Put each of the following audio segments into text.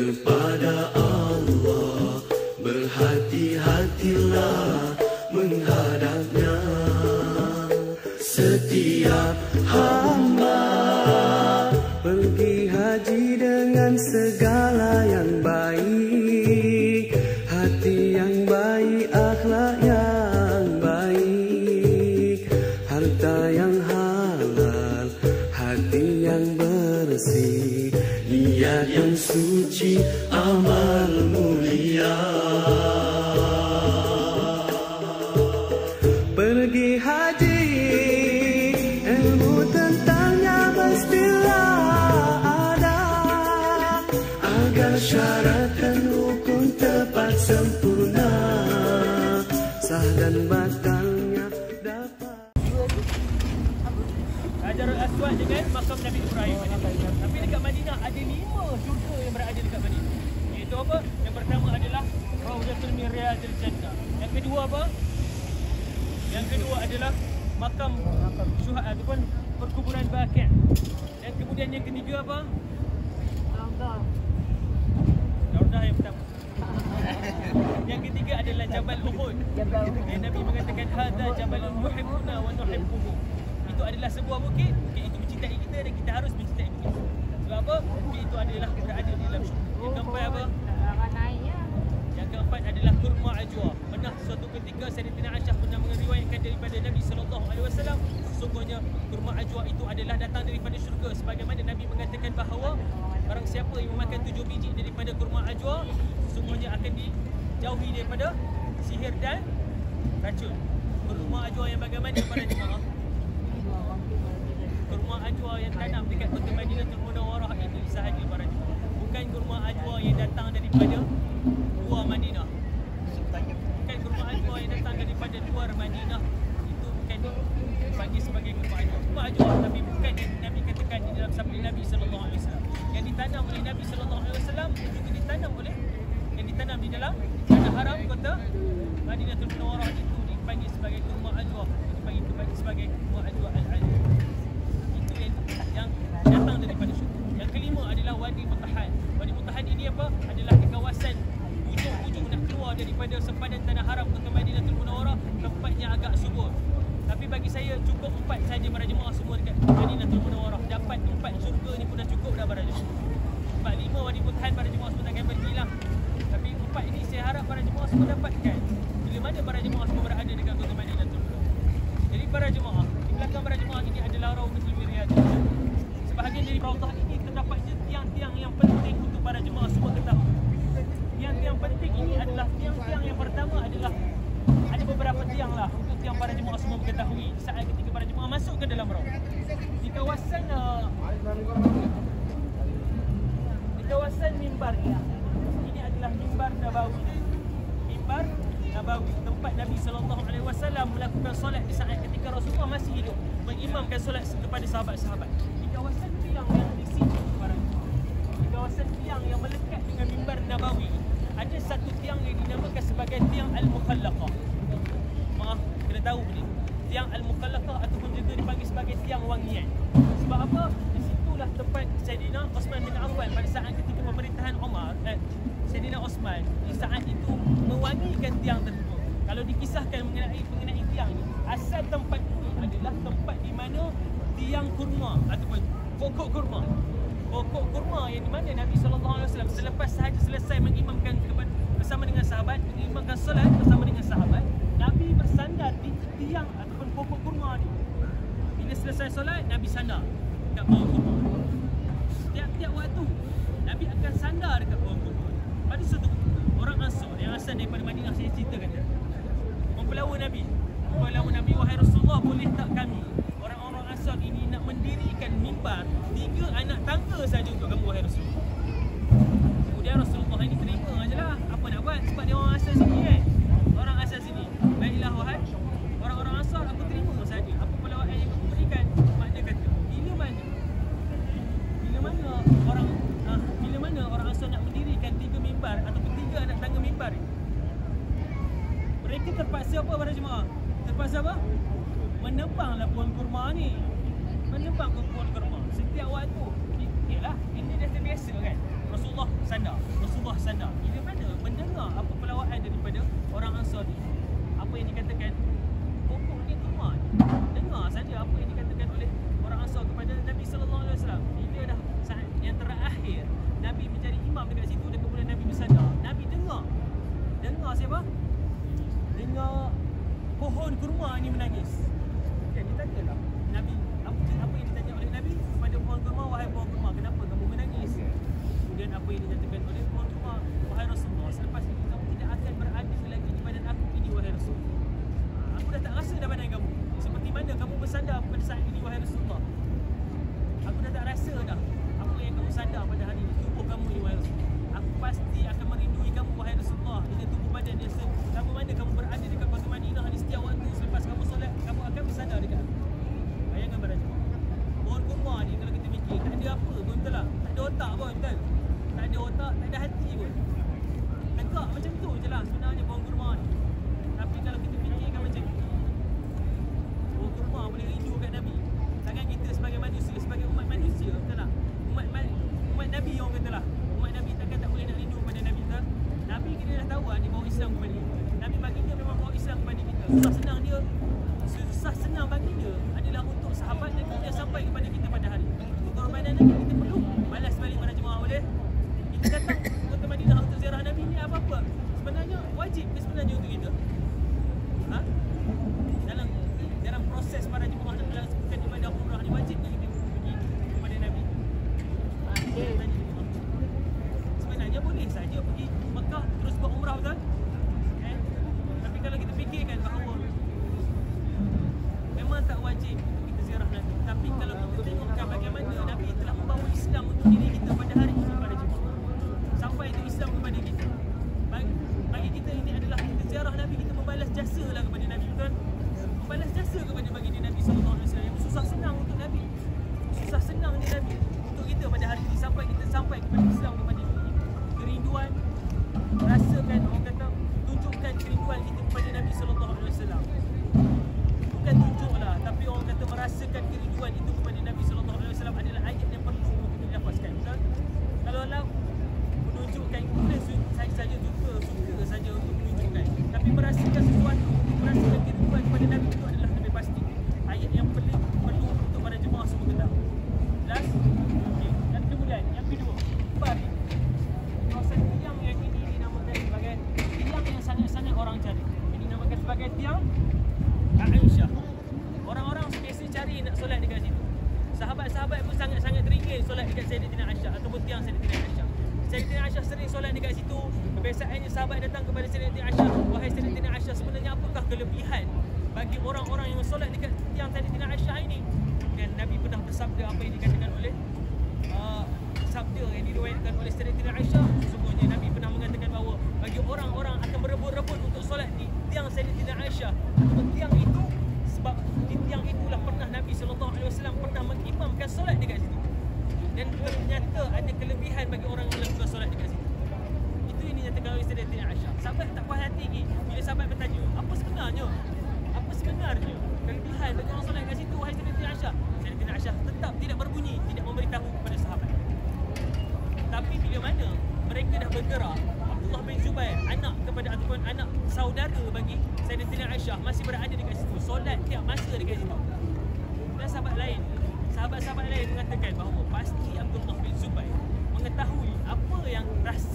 kepada Allah Berhati-hatilah makam Nabi Ibrahim. Tapi dekat Madinah ada lima syurga yang berada dekat Madinah. Iaitu apa? Yang pertama adalah Raudatul min Riyadil Jannah. Yang kedua apa? Yang kedua adalah makam syuhada ataupun perkuburan Baqi'. Dan kemudian yang ketiga apa? Raudah yang pertama. Yang ketiga adalah Jabal Uhud. Yang Nabi mengatakan hadza jabalun yuhibbuna wa nuhibbuhu. Itu adalah sebuah bukit. Bukit itu mencintai kita dan kita harus mencintai bukit. Sebab apa? Bukit itu adalah berada di dalam syurga. Yang keempat apa? Yang keempat adalah kurma ajwa. Pernah suatu ketika Sayyidina Aisyah pernah meriwayatkan daripada Nabi sallallahu alaihi wasallam sesungguhnya kurma ajwa itu adalah datang daripada syurga sebagaimana Nabi mengatakan bahawa barang siapa yang memakan tujuh biji daripada kurma ajwa sesungguhnya akan dijauhi daripada sihir dan racun. Kurma ajwa yang bagaimana para jemaah? Ajwa yang tanam dekat kota Madinatul Munawwarah itu sahaja para jemaah. Bukan kurma ajwa yang datang daripada luar Madinah. Bukan kurma ajwa yang datang daripada luar Madinah. Itu bukan dipanggil sebagai kurma ajwa. Kurma ajwa tapi bukan yang Nabi katakan di dalam sabda Nabi sallallahu alaihi wasallam. Yang ditanam oleh Nabi sallallahu alaihi wasallam juga ditanam oleh yang ditanam di dalam tanah haram kota Madinatul Munawwarah itu dipanggil sebagai kurma ajwa. Dipanggil sebagai kurma ajwa al-ajwa. Itu yang, yang datang daripada syurga. Yang kelima adalah Wadi Mutahan. Wadi Mutahan ini apa? Adalah di kawasan hujung-hujung nak keluar daripada sempadan tanah haram kota Madinatul Munawwarah tempatnya agak subur. Tapi bagi saya cukup empat saja para jemaah semua dekat Madinatul Munawwarah. Dapat empat syurga ni pun dah cukup dah para jemaah. Empat lima Wadi Mutahan para jemaah semua takkan pergilah. Tapi empat ini saya harap para jemaah semua dapatkan. Bila mana para jemaah semua berada dekat kota Madinatul Munawwarah. Jadi para jemaah, di belakang para jemaah ini adalah Raudatul Riyadil Sebahagian dari raudah ini terdapat tiang-tiang yang penting untuk para jemaah semua ketahui. Tiang-tiang penting ini adalah tiang-tiang yang pertama adalah ada beberapa tiang lah untuk tiang para jemaah semua mengetahui saat ketika para jemaah masuk ke dalam raudah. Di kawasan uh, di mimbar ini, ini adalah mimbar Nabawi. Mimbar Nabawi tempat Nabi sallallahu alaihi wasallam melakukan solat di saat ketika Rasulullah masih hidup mengimamkan solat kepada sahabat-sahabat. Di kawasan tiang yang di sini para di kawasan tiang yang melekat dengan mimbar Nabawi ada satu tiang yang dinamakan sebagai tiang Al-Mukhallaqah. Maaf, kena tahu ni. Tiang Al-Mukhallaqah ataupun juga dipanggil sebagai tiang wangian. Sebab apa? Di situlah tempat Sayyidina Osman bin Affan pada saat ketika pemerintahan Omar eh, Sayyidina Osman di saat itu mewangikan tiang tersebut. Kalau dikisahkan mengenai mengenai tiang ini, asal tempat ini adalah tempat di mana tiang kurma ataupun pokok kurma. Pokok kurma yang di mana Nabi sallallahu alaihi wasallam selepas sahaja selesai mengimamkan bersama dengan sahabat mengimamkan solat bersama dengan sahabat Nabi bersandar di tiang ataupun pokok kurma ni. Bila selesai solat Nabi sandar. Dekat pokok kurma. Setiap-tiap waktu. Nabi akan sandar dekat orang kubur Pada satu orang asal yang asal daripada Madinah saya cerita kata Mempelawa Nabi. Mempelawa Nabi wahai Rasulullah boleh tak kami Orang-orang asal ini nak mendirikan mimbar Tiga anak tangga saja untuk kamu wahai Rasulullah? Kemudian Rasulullah ini terima ajalah. Lah Apa nak buat? Sebab dia orang asal sini kan? mereka terpaksa apa pada jemaah? Terpaksa apa? Menebanglah pohon kurma ni. Menebang ke pohon kurma. Setiap waktu. Yalah, ini dah terbiasa kan. Rasulullah sandar. Rasulullah sandar. Bila mana mendengar apa pelawaan daripada orang Ansar ni. Apa yang dikatakan pokok ni kurma. Dengar saja apa yang dikatakan. benar je. Kelebihan bagi orang solat kat situ wahai Sayyidina Aisyah. Sayyidina Aisyah tetap tidak berbunyi tidak memberitahu kepada sahabat. Tapi bila mana mereka dah bergerak Abdullah bin Zubair anak kepada ataupun anak saudara bagi Sayyidina Aisyah masih berada dekat situ. Solat tiap masa dekat situ. Dan sahabat lain sahabat-sahabat lain mengatakan bahawa pasti Abdullah bin Zubair mengetahui apa yang rahsia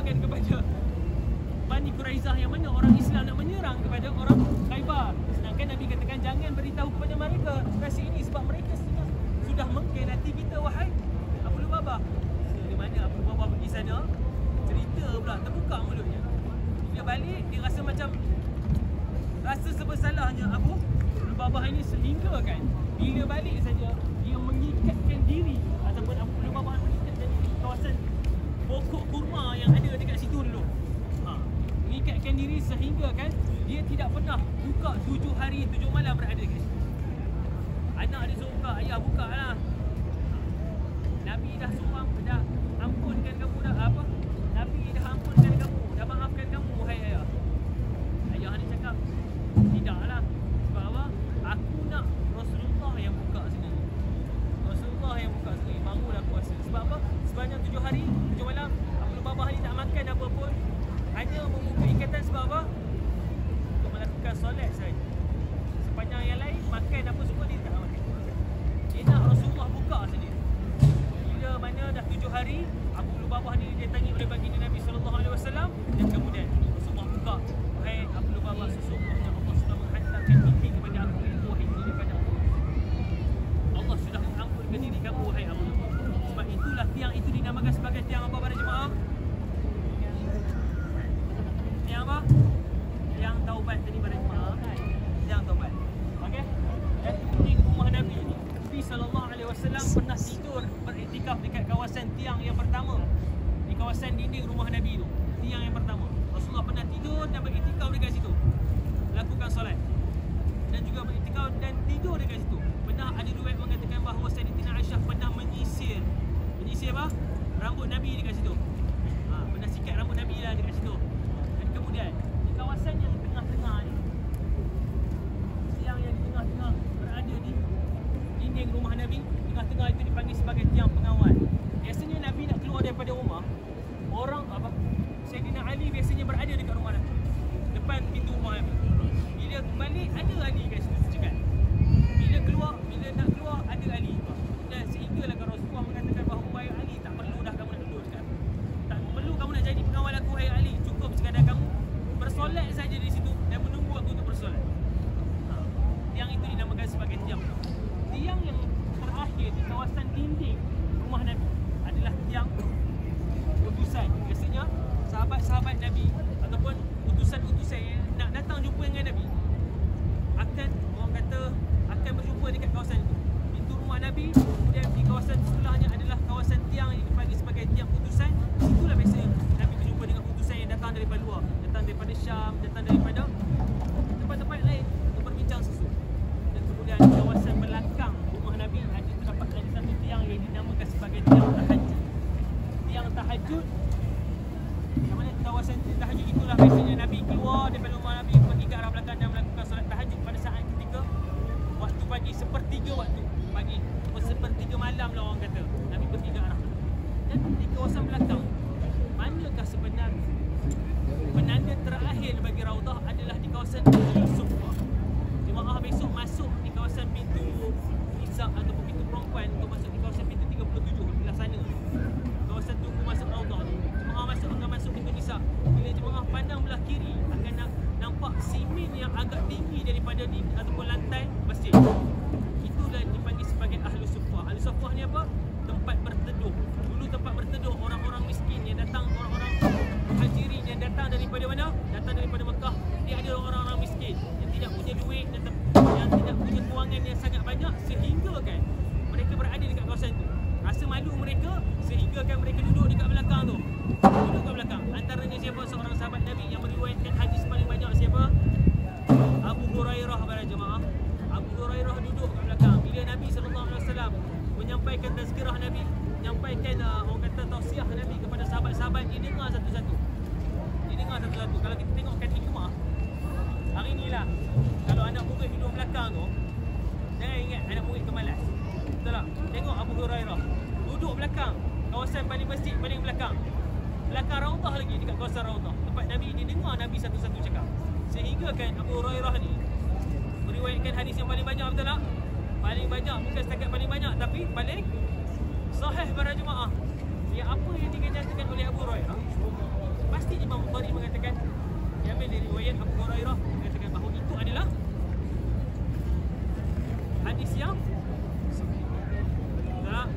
ditujukan kepada Bani Quraizah yang mana orang Islam nak menyerang kepada orang Khaibar. Sedangkan Nabi katakan jangan beritahu kepada mereka rahsia ini sebab mereka sudah sudah mengkhianati kita wahai Abu Lubaba. Di mana Abu Lubaba pergi sana? Cerita pula terbuka mulutnya. Dia balik dia rasa macam rasa sebesalahnya Abu Lubaba ini sehingga kan bila balik saja dia mengikatkan diri. menaikkan diri sehingga kan dia tidak pernah buka tujuh hari tujuh malam berada kan anak dia suruh buka ayah buka lah. Nabi dah suruh dah ampunkan kamu. solat saja. Sepanjang yang lain makan apa semua dia tak rumah Nabi Tengah-tengah itu dipanggil sebagai tiang pengawal. Biasanya Nabi nak keluar daripada rumah Orang apa Sayyidina Ali biasanya berada dekat rumah Nabi. Depan pintu rumah Nabi. Bila balik ada Ali kan sujud macam mana kawasan tahajud itulah biasanya Nabi keluar daripada rumah Nabi pergi ke arah belakang dan melakukan solat tahajud pada saat ketika waktu pagi sepertiga waktu pagi. Atau sepertiga malam lah orang kata. Nabi pergi ke arah. Dan di kawasan belakang manakah sebenarnya penanda terakhir bagi Raudah adalah di kawasan agak tinggi daripada di menyampaikan tazkirah Nabi menyampaikan uh, orang kata tausiah Nabi kepada sahabat-sahabat dia dengar satu-satu. Dia dengar satu-satu. Kalau kita tengokkan hikmah hari ni lah kalau anak murid duduk belakang tu jangan ingat anak murid tu malas betul tak? Tengok Abu Hurairah duduk belakang kawasan paling masjid paling belakang. Belakang Raudah lagi dekat kawasan Raudah tempat Nabi dia dengar Nabi satu-satu cakap. Sehingga kan Abu Hurairah ni meriwayatkan hadis yang paling banyak betul tak paling banyak bukan setakat paling banyak tapi paling sahih para jemaah yang apa yang dinyatakan oleh Abu Hurairah? Pasti Imam Bukhari mengatakan diambil dari riwayat Abu Hurairah mengatakan bahawa itu adalah hadis yang sahih. tak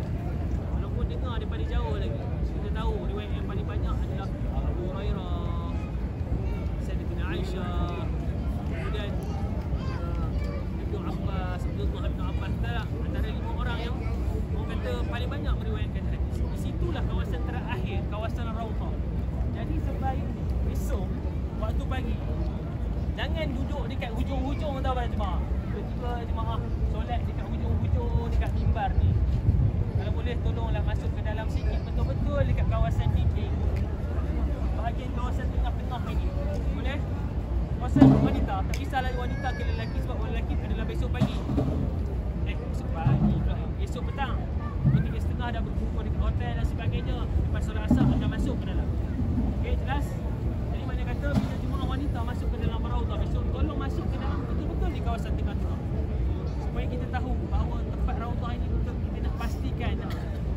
walaupun dengar daripada jauh lagi kita tahu riwayat yang paling banyak adalah Abu Hurairah Sayyidatina Aisyah kemudian uh, Ibnu Abbas Abdullah Ibnu Abbas tak antara lima orang yang orang kata paling banyak meriwayatkan hadis. Di situlah kawasan terakhir kawasan Rautah jadi sebaik esok waktu pagi jangan duduk dekat hujung-hujung tau para jemaah tiba-tiba jemaah solat dekat hujung-hujung dekat mimbar ni. Kalau boleh tolonglah masuk ke dalam sikit betul-betul dekat kawasan dinding bahagian kawasan tengah-tengah ini. Boleh? Kawasan wanita tak kisahlah wanita ke lelaki sebab orang lelaki adalah besok pagi eh besok pagi pula esok petang pukul tiga setengah dah berkumpul dekat hotel dan sebagainya lepas solat asar akan masuk ke dalam ok jelas jadi maknanya kata bila jemaah wanita masuk ke dalam Raudhah besok tolong masuk ke dalam betul-betul di kawasan tengah-tengah supaya kita tahu bahawa tempat Raudhah ini betul kita nak pastikan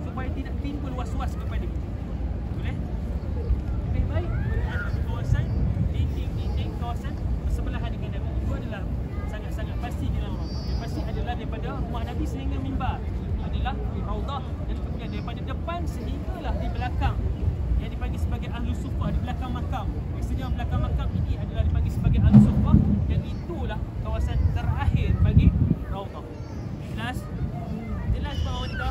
supaya tidak timbul was-was kepada kita boleh lebih baik berada di kawasan dinding-dinding kawasan bersebelahan dengan Nabi itu adalah sangat-sangat pasti di dalam Raudhah yang pasti adalah daripada rumah Nabi sehingga mimbar adalah Raudhah dan kemudian daripada depan sehinggalah di belakang. Yang dipanggil sebagai Ahlu Sufah di belakang makam. Maksudnya belakang makam ini adalah dipanggil sebagai Ahlu Sufah dan itulah kawasan terakhir bagi Raudhah jelas jelas bahawa wanita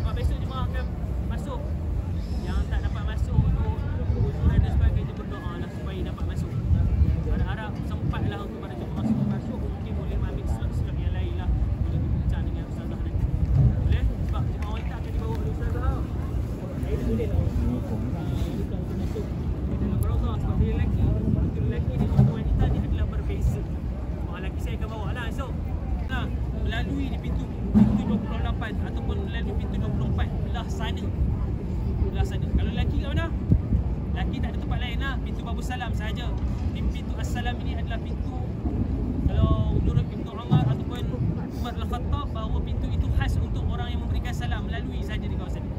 sebab besok jemaah akan masuk yang tak dapat masuk untuk uzuran dan sebagainya berdoa lah supaya dapat masuk harap-harap sempatlah untuk pada jemaah semua masuk mungkin boleh ambil slot-slot yang lain lah boleh berbincang dengan ustazah nanti boleh? sebab jemaah wanita akan dibawa oleh ustazah tau saya tak boleh lah Ah, bukan untuk masuk ke dalam Raudhah sebab dia lelaki untuk lelaki dan untuk wanita dia adalah berbeza jemaah lelaki saya akan bawa lah esok nah, melalui di pintu pintu 28 ataupun melalui pintu 24 belah sana belah sana kalau lelaki kat mana? lelaki tak ada tempat lain lah pintu Babu Salam sahaja di pintu As-Salam ini adalah pintu kalau menurut Ibnu Umar ataupun Umar Al-Khattab bahawa pintu itu khas untuk orang yang memberikan salam melalui saja di kawasan ini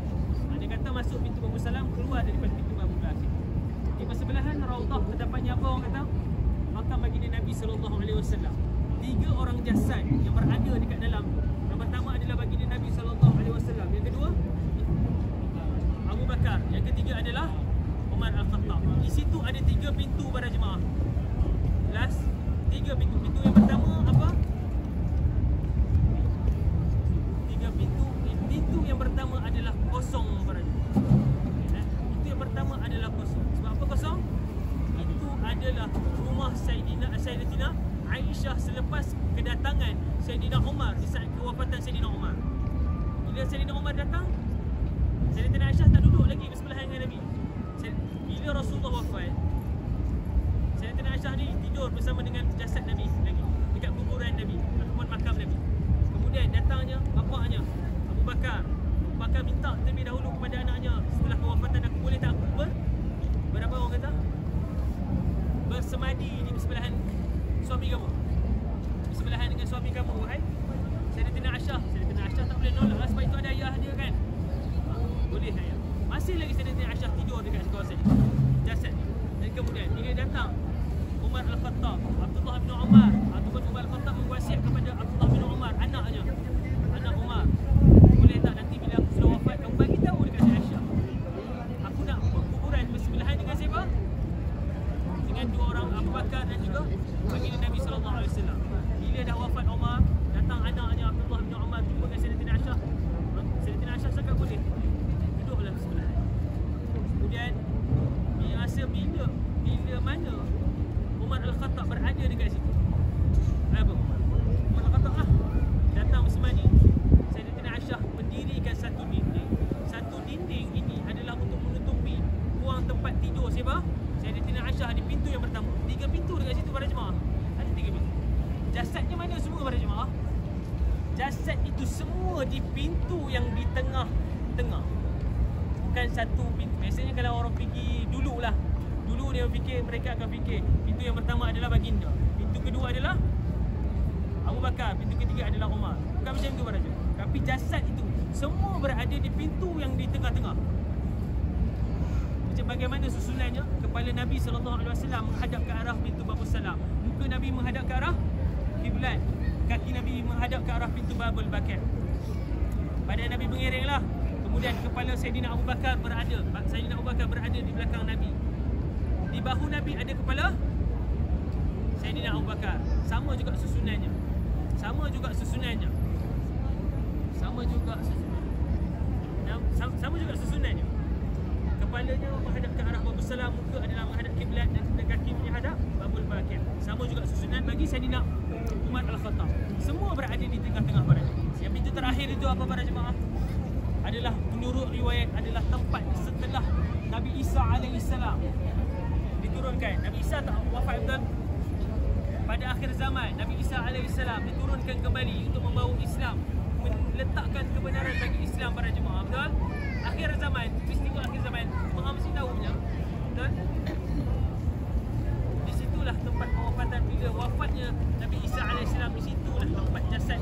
Ha, dia kata masuk pintu Babu Salam keluar daripada pintu Babu Akhir di persebelahan Terdapatnya apa orang kata? Makam baginda Nabi sallallahu alaihi wasallam. Tiga orang jasad yang berada dekat dalam. Yang pertama adalah baginda Nabi sallallahu alaihi wasallam. Yang kedua Abu Bakar. Yang ketiga adalah Umar Al-Khattab. Di situ ada tiga pintu para jemaah. Jelas tiga pintu. Pintu yang pertama apa tiga pintu pintu yang pertama adalah kosong para jemaah Eh, Pintu yang pertama adalah kosong. Sebab apa kosong? Itu adalah rumah Sayyidina Sayyidatina Aisyah selepas kedatangan Sayyidina Umar di saat kewafatan Sayyidina Umar. Bila Sayyidina Umar datang, Sayyidatina Aisyah tak duduk lagi bersebelahan dengan Nabi. Say- Bila Rasulullah wafat, Sayyidatina Aisyah ni tidur bersama dengan jasad Nabi lagi dekat kuburan Nabi ataupun makam Nabi. akan minta terlebih dahulu kepada anaknya setelah kewafatan aku boleh tak aku ber berapa orang kata bersemadi di sebelahan suami kamu bersebelahan dengan suami kamu wahai Sayyidatina Aisyah. Sayyidatina Aisyah tak boleh nolak sebab itu ada ayah dia kan? Boleh ayah. Masih lagi Sayyidatina Aisyah tidur dekat kawasan itu jasad. Dan kemudian bila datang. Umar Al-Khattab Abdullah bin Umar. Ataupun Umar Al-Khattab mewasiat kepada Abdullah bin Umar anaknya anak Umar boleh tak nanti bila aku sudah wafat kamu bagi tahu dekat si Aisyah aku nak kuburan bersebelahan dengan siapa dengan dua orang Abu Bakar dan juga baginda Nabi sallallahu alaihi wasallam. Bila dah wafat Umar, datang anaknya Abdullah bin Umar jumpa dengan Sayyidatina Aisyah. Sayyidatina Aisyah cakap boleh. Duduklah sebelah. Kemudian dia rasa bila bila mana Umar Al-Khattab berada dekat situ. Apa? Umar Al-Khattab lah. Datang bersemadi. Sayyidatina Aisyah mendirikan satu dinding. Satu dinding ini adalah untuk menutupi ruang tempat tidur siapa? Sayyidatina Aisyah di pintu yang pertama. Tiga pintu dekat situ para jemaah. Ada tiga pintu. Jasadnya mana semua para jemaah? Jasad itu semua di yang di tengah-tengah. Bukan satu pintu. Biasanya kalau orang pergi dululah. Dulu dia fikir mereka akan fikir pintu yang pertama adalah baginda. Pintu kedua adalah Abu Bakar, pintu ketiga adalah Umar. Bukan macam itu para jemaah. Tapi jasad itu semua berada di pintu yang di tengah-tengah. Macam bagaimana susunannya Kepala Nabi SAW menghadap ke arah pintu Babul Salam Muka Nabi menghadap ke arah Kiblat Kaki Nabi menghadap ke arah pintu Babul Bakar Badan Nabi mengiring lah. Kemudian kepala Sayyidina Abu Bakar berada Sayyidina Abu Bakar berada di belakang Nabi. Di bahu Nabi ada kepala? Sayyidina Abu Bakar. Sama juga susunannya. Sama juga susunannya. Sama juga susunannya. Sama, juga susunannya. Kepalanya menghadap ke arah Babul Salam, muka adalah menghadap kiblat dan kedua kaki menghadap Babul Bakir. Sama juga susunan bagi Sayyidina Umar Al-Khattab. Semua berada di tengah-tengah jemaah. Yang pintu terakhir itu apa para jemaah? Adalah menurut riwayat adalah tempat setelah Nabi Isa salam diturunkan. Nabi Isa tak wafat betul? Pada akhir zaman Nabi Isa salam diturunkan kembali untuk membawa Islam, meletakkan kebenaran bagi Islam para jemaah. Betul? akhir zaman, peristiwa akhir zaman Semua mesti tahu punya Betul? Di situlah tempat kewafatan bila wafatnya Nabi Isa AS di situlah tempat jasad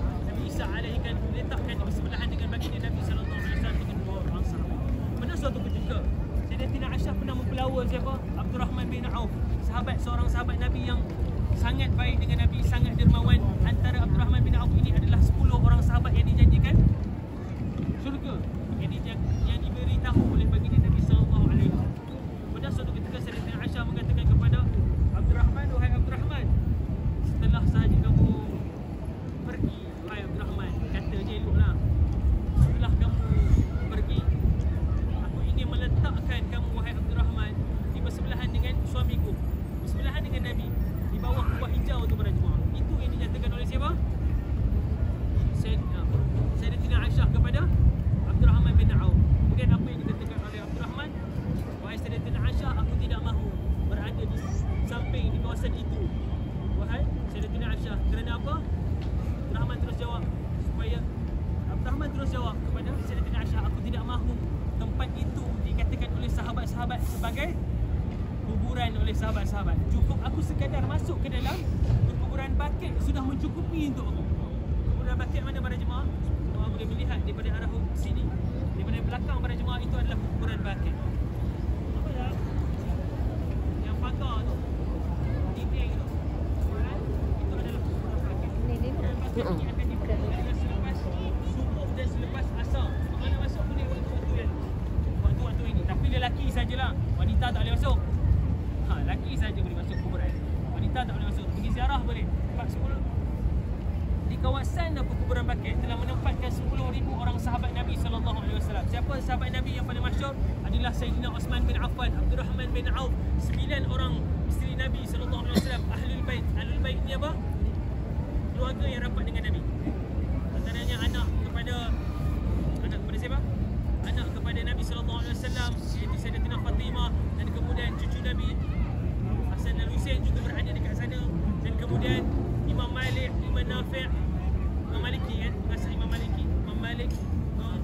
Isa AS kan diletakkan di bersebelahan dengan baginda Nabi SAW dengan dua orang sahabat. Pada suatu ketika Sayyidatina Aisyah pernah mempelawa siapa? Abdul Rahman bin Auf Sahabat seorang sahabat Nabi yang sangat baik dengan Nabi, sangat dermawan. Antara Abdul Rahman bin Auf ini adalah 10 orang sahabat yang dijanjikan syurga yang, di, yang, yang diberitahu oleh baginda Nabi sallallahu alaihi wasallam. Pada suatu ketika Sayyidatina Aisyah mengatakan kepada Abdul Rahman, wahai Abdul Rahman, setelah sahaja kamu pergi, wahai Abdul Rahman, kata je eloklah. Setelah kamu pergi, aku ingin meletakkan kamu wahai Abdul Rahman di bersebelahan dengan suamiku, bersebelahan dengan Nabi di bawah kubah hijau tu pada jemaah. Itu yang dinyatakan oleh siapa? Sayyidatina Aisyah kepada Abdul Rahman bin Auf. Kemudian apa yang dikatakan oleh Abdul Rahman? Wahai Sayyidatina Aisyah, aku tidak mahu berada di samping di kawasan itu. Wahai Sayyidatina Aisyah, kerana apa? Abdul Rahman terus jawab supaya Abdul Rahman terus jawab kepada Sayyidatina Aisyah, aku tidak mahu tempat itu dikatakan oleh sahabat-sahabat sebagai kuburan oleh sahabat-sahabat. Cukup aku sekadar masuk ke dalam kuburan bakit sudah mencukupi untuk aku. Kuburan bakit mana para jemaah? Jemaah boleh melihat daripada arah sini. Daripada belakang para jemaah itu adalah kuburan bakit. Apa ya? Yang pagar tu. Dinding tu. Kuburan itu adalah kuburan bakit. Kuburan bakit ini akan dibuka adalah selepas subuh dan selepas asar. Mana masuk boleh waktu-waktu yang waktu-waktu ini. Tapi lelaki sajalah. Wanita tak boleh masuk. Ha, lelaki saja boleh masuk kuburan. Wanita tak boleh masuk. Pergi ziarah boleh. Tempat 10 di kawasan perkuburan Bakir telah menempatkan 10,000 orang sahabat Nabi sallallahu alaihi wasallam. Siapa sahabat Nabi yang paling masyhur? Adalah Sayyidina Osman bin Affan, Abdul Rahman bin Auf, 9 orang isteri Nabi wasallam, ahlul bait. Ahlul bait ni apa? Keluarga yang rapat dengan Nabi. Antaranya anak kepada anak kepada siapa? Anak kepada Nabi wasallam, iaitu Sayyidatina Fatimah dan kemudian cucu Nabi Hasan dan Husain juga berada dekat sana dan kemudian Imam Malik, Imam Nafi' Imam Maliki kan? Bahasa Imam Maliki Imam Malik oh,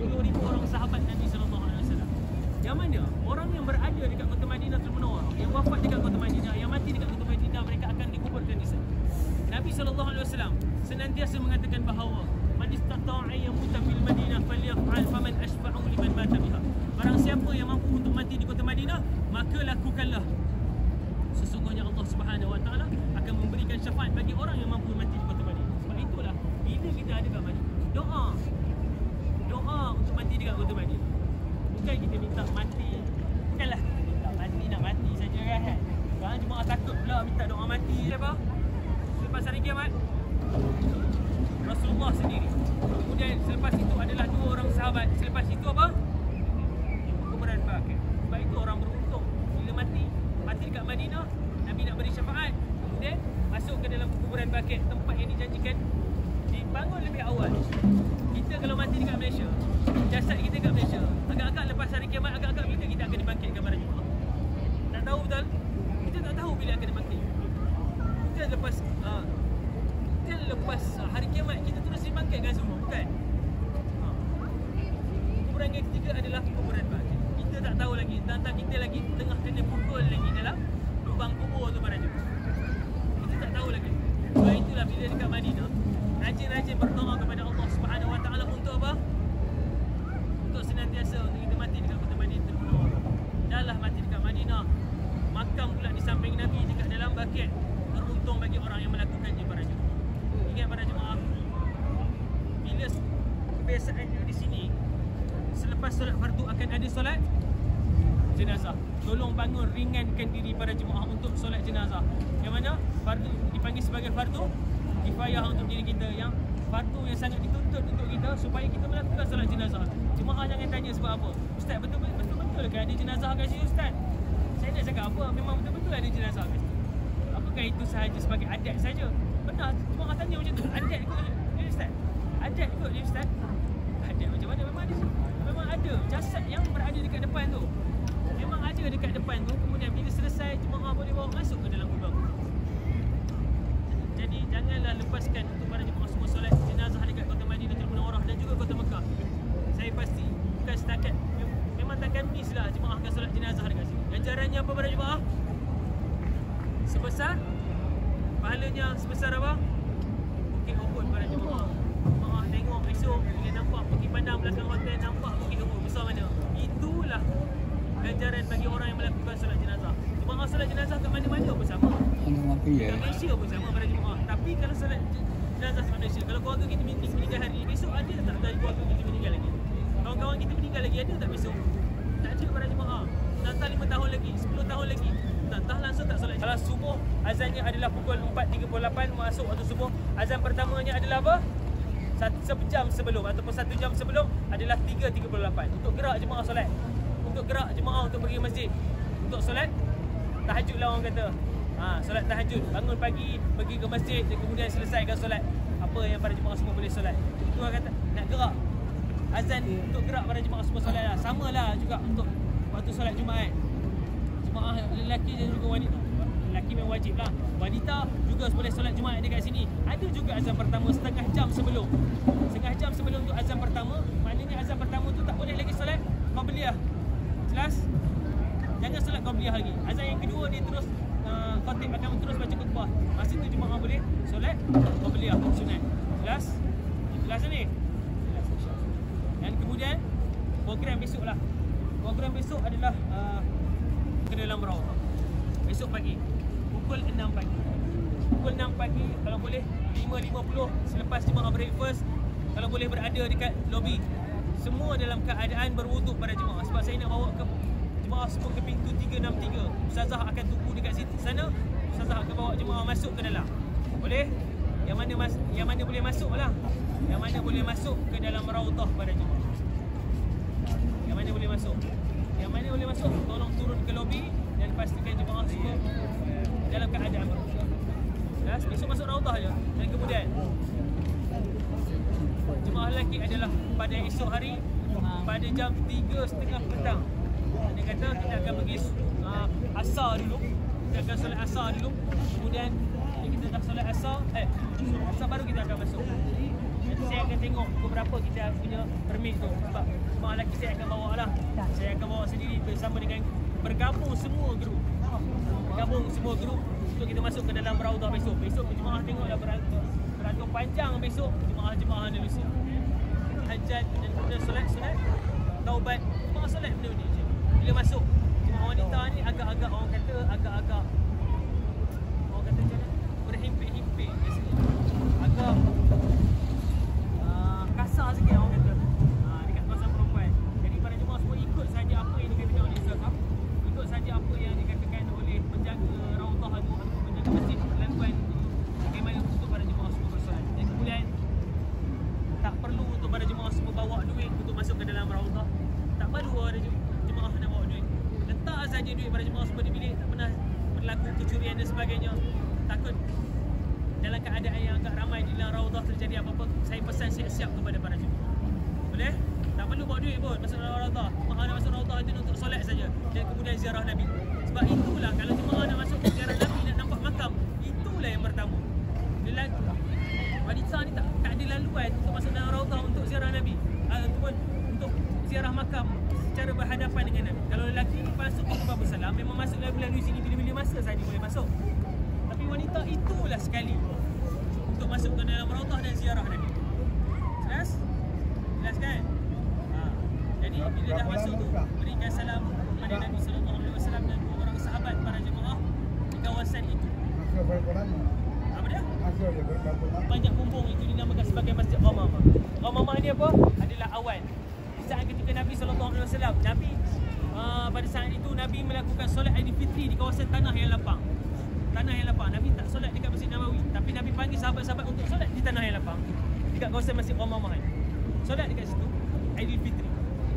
10,000 orang sahabat Nabi sallallahu alaihi wasallam. Yang mana orang yang berada dekat kota Madinatul Munawwarah, yang wafat dekat kota Madinah, yang mati dekat kota Madinah mereka akan dikuburkan di sana. Nabi sallallahu alaihi wasallam senantiasa mengatakan bahawa man istata'a yamuta fil Madinah falyaf'al faman ashfa'u liman mata biha. Barang siapa yang mampu untuk mati di kota Madinah, maka lakukanlah. Sesungguhnya Allah Subhanahu wa taala akan memberikan syafaat bagi orang yang mampu mati di kota Madinah. Sebab itulah bila kita ada kat Madinah, doa doa untuk mati dekat kota Madinah. Bukan kita minta mati. Bukanlah minta mati nak mati saja kan. Sekarang jemaah takut pula minta doa mati apa? Selepas hari kiamat Rasulullah sendiri. Kemudian selepas itu adalah dua orang sahabat. Selepas itu apa? Kuburan Bakir. Sebab itu orang beruntung. Bila mati, mati dekat Madinah, Nabi nak beri syafaat. Kemudian masuk ke dalam kuburan Bakir, tempat yang dijanjikan dibangun lebih awal. Kita kalau mati dekat Malaysia, jasad kita dekat Malaysia, agak-agak lepas hari kiamat, agak-agak bila kita akan dibangkitkan pada Jumaat. Tak tahu betul? Kita tak tahu bila akan dibangkit. Bukan lepas uh, bukan lepas uh, hari kiamat kita terus dibangkitkan semua, bukan? Ha. Kuburan yang ketiga adalah kuburan Bakir. Kita tak tahu lagi, tentang kita lagi tengah kena pukul lagi dalam lubang kubur tu pada Jumaat. Kita tak tahu lagi. Sebab itulah bila dekat Madinah, rajin-rajin berdoa kepada Allah Subhanahu Wa Taala untuk apa? Untuk senantiasa untuk kita mati dekat kota Madinah Munawwarah. Dahlah mati dekat Madinah. Makam pula di samping Nabi dekat dalam bakit. Beruntung bagi orang yang melakukannya para jemaah. Ingat para jemaah. Bila kebiasaannya di sini selepas solat fardu akan ada solat jenazah. Tolong bangun ringankan diri para jemaah untuk solat jenazah. Yang mana fardu dipanggil sebagai fardu kifayah untuk diri kita yang fardu yang sangat dituntut untuk kita supaya kita melakukan solat jenazah. Jemaah jangan tanya sebab apa. Ustaz betul betul betul ke ada jenazah kat ustaz? Saya nak cakap apa? Memang betul-betul ada jenazah kat situ. Apakah itu sahaja sebagai adat saja? Benar, jemaah tanya macam tu. Adat kot ni ustaz. Adat kot ni ustaz. Adat macam mana memang ada. Memang ada jasad yang berada dekat depan tu. Memang ada dekat depan tu. Kemudian bila selesai jemaah boleh bawa masuk ke dalam kubur. Jadi janganlah lepaskan untuk para jemaah semua solat jenazah dekat kota Munawwarah dan juga kota Mekah. Saya pasti bukan setakat takkan miss lah jemaah akan solat jenazah dekat sini. Ganjarannya apa para jemaah? Sebesar pahalanya sebesar apa? Bukit Uhud para jemaah. Jemaah tengok esok bila nampak pergi pandang belakang hotel nampak Bukit Uhud besar mana. Itulah ganjaran bagi orang yang melakukan solat jenazah. Jemaah solat jenazah kat mana-mana pun sama. Mati ya. Kat Malaysia pun sama pada Jumaat. Tapi kalau solat jenazah kat Malaysia, kalau keluarga kita mening- meninggal hari ni, besok ada tak dari keluarga kita meninggal lagi? Kawan-kawan kita meninggal lagi, ada tak besok? Tak ada pada Jumaat. Datang 5 tahun lagi, 10 tahun lagi. Datang langsung tak solat. Kalau subuh, azannya adalah pukul 4.38 masuk waktu subuh. Azan pertamanya adalah apa? Satu, sejam sebelum ataupun satu jam sebelum adalah 3.38 untuk gerak jemaah solat. Untuk gerak jemaah untuk pergi masjid. Untuk solat tahajud lah orang kata. Ha, solat tahajud. Bangun pagi, pergi ke masjid dan kemudian selesaikan solat. Apa yang para jemaah semua boleh solat. Itu orang kata nak gerak. Azan untuk gerak para jemaah semua solat lah. Sama lah juga untuk waktu solat Jumaat. Jemaah lelaki dan juga wanita. Lelaki memang wajib lah. Wanita juga boleh solat Jumaat dekat sini. Ada juga azan pertama setengah jam sebelum. Setengah jam sebelum tu azan pertama. Maknanya azan pertama tu tak boleh lagi solat Qabliyah. Jelas? Jangan solat qabliyah lagi. Azan yang kedua dia terus uh, khatib akan terus baca khutbah. Masa tu jemaah boleh solat qabliyah sunat. Jelas? Jelas ni? Kemudian program besok lah. Program besok adalah uh, ke dalam Rawah. Besok pagi pukul 6 pagi. Pukul 6 pagi kalau boleh 5.50 selepas jemaah breakfast kalau boleh berada dekat lobi. Semua dalam keadaan berwuduk pada jemaah sebab saya nak bawa ke jemaah semua ke pintu 363. Ustazah akan tunggu dekat situ sana. Ustazah akan bawa jemaah masuk ke dalam. Boleh? Yang mana mas yang mana boleh masuk lah. Yang mana boleh masuk ke dalam raudhah pada jemaah. Yang mana boleh masuk? Masuk? Tolong turun ke lobi dan pastikan jemaah semua dalam keadaan berwuduk. Jelas? Besok masuk raudhah je. Dan kemudian jemaah lelaki adalah pada esok hari pada jam 3.30 petang. Dia kata kita akan pergi uh, asar dulu. Kita akan solat asar dulu. Kemudian kita dah solat asar, eh asar baru kita akan masuk. Nanti saya akan tengok pukul berapa kita punya permit tu. Sebab jemaah lelaki saya akan bawa lah. Saya akan bawa sendiri bersama dengan Bergabung semua grup Bergabung semua grup Untuk kita masuk ke dalam Raudah besok. Besok jemaah tengoklah beratur Beratur panjang besok Jemaah-jemaah Andalusia Hajat dan kemudian solat sunat Taubat. Jemaah solat benda-benda je. Bila masuk Jemaah wanita ni agak-agak orang kata Agak-agak Orang kata macam mana? Berhimpit-himpit Agak kasar sikit orang kata uh, dekat kawasan perempuan. Jadi para jemaah semua ikut saja apa yang dikatakan oleh Zakaf. Ikut saja apa yang dikatakan oleh penjaga Raudhah itu atau penjaga masjid lakukan bagaimana untuk para jemaah semua bersolat. Dan kemudian tak perlu untuk para jemaah semua bawa duit untuk masuk ke dalam Raudhah. Tak perlu ada je- jemaah nak bawa duit. Letak saja duit para jemaah semua di bilik tak pernah berlaku kecurian dan sebagainya. Takut dalam keadaan yang agak ramai di dalam Raudhah terjadi apa-apa, saya pesan siap-siap kepada para jemaah. Boleh? Tak perlu bawa duit pun masuk dalam Raudhah. Jemaah nak masuk Raudhah itu untuk solat saja dan kemudian ziarah Nabi. Sebab itulah kalau jemaah nak masuk ziarah Nabi nak nampak makam, itulah yang pertama. Lalu wanita ni tak tak ada laluan untuk masuk dalam Raudhah untuk ziarah Nabi ataupun untuk ziarah makam secara berhadapan dengan Nabi. Kalau lelaki masuk ke Kubah Salam memang masuk lalu-lalu sini bila-bila masa saja boleh masuk. Wanita itulah sekali untuk masuk ke dalam Raudhah dan ziarah Nabi. Jelas? Jelas kan? Ha. Jadi bila dah masuk tu berikan salam kepada Nabi sallallahu alaihi wasallam dan orang sahabat para jemaah di kawasan itu. Apa dia? Banyak bumbung itu dinamakan sebagai Masjid Ghamamah. Ghamamah ni apa? Adalah awan. Di saat ketika Nabi sallallahu alaihi wasallam, Nabi uh, pada saat itu Nabi melakukan solat Aidilfitri di kawasan tanah yang lapang. Tanah yang lapang. Nabi tak solat dekat Masjid Nabawi, tapi Nabi panggil sahabat-sahabat untuk solat di tanah yang lapang dekat kawasan Masjid Ghamamah ni. Solat dekat situ Aidilfitri.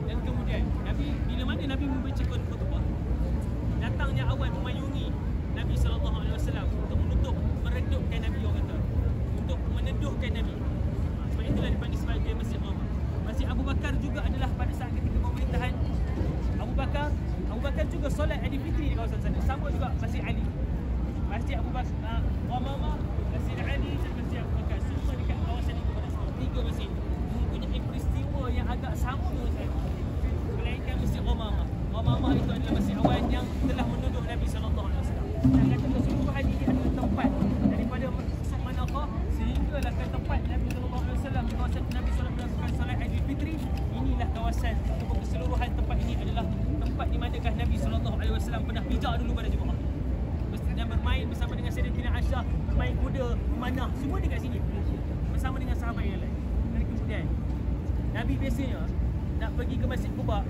Dan kemudian Nabi bila mana Nabi membaca khutbah, datangnya awan memayungi Nabi sallallahu alaihi wasallam untuk menutup meredupkan Nabi orang kata untuk meneduhkan Nabi. Ha, sebab itulah dipanggil sebagai Masjid Umar. Masjid Abu Bakar juga adalah pada saat ketika pemerintahan Abu Bakar Abu Bakar juga solat Aidilfitri di kawasan sana. Sama juga Masjid Ali. Masjid Abu Bakar uh, Umama, Masjid Ali dan Masjid Abu Bakar semua dekat kawasan itu pada saat tiga masjid mempunyai peristiwa yang agak sama saja. Melainkan Masjid Umama. Umama itu adalah masjid awal yang telah menuduh Nabi sallallahu alaihi wasallam. Dan kata keseluruhan ini adalah tempat daripada masuk manaqah sehinggalah ke tempat Nabi sallallahu alaihi wasallam di kawasan Nabi sallallahu alaihi wasallam solat Aidilfitri. Inilah kawasan ataupun keseluruhan tempat ini adalah tempat di manakah Nabi sallallahu alaihi wasallam pernah pijak dulu pada jemaah. Dan bermain bersama dengan Sayyidatina Aisyah, bermain memanah, semua dekat sini. Bersama dengan sahabat yang lain. Dan kemudian Nabi biasanya nak pergi ke Masjid Quba,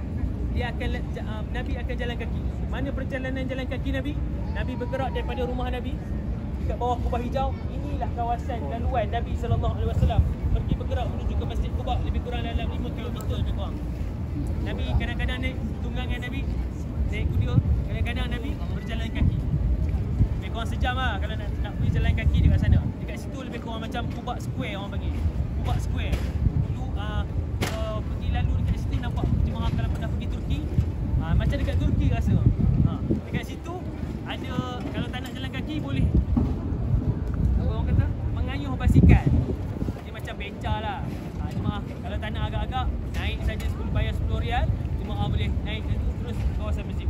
dia akan uh, Nabi akan jalan kaki. Mana perjalanan jalan kaki Nabi? Nabi bergerak daripada rumah Nabi dekat bawah kubah hijau. Inilah kawasan laluan Nabi sallallahu alaihi wasallam pergi bergerak menuju ke Masjid Quba lebih kurang dalam 5 km lebih kurang. Nabi kadang-kadang naik tunggangan Nabi naik kuda, kadang-kadang Nabi berjalan kaki. Lebih kurang sejam lah kalau nak, nak pergi jalan kaki dekat sana. Lebih kurang macam Kubak Square orang panggil. Kubak Square. Dulu uh, uh, pergi lalu dekat situ nampak jemaah kalau pernah pergi Turki. Uh, macam dekat Turki rasa. Uh, dekat situ ada kalau tak nak jalan kaki boleh apa orang kata mengayuh basikal. Dia macam beca lah. Ha, jemaah kalau tak nak agak-agak naik saja 10 bayar 10 rial, jemaah boleh naik itu terus kawasan Masjid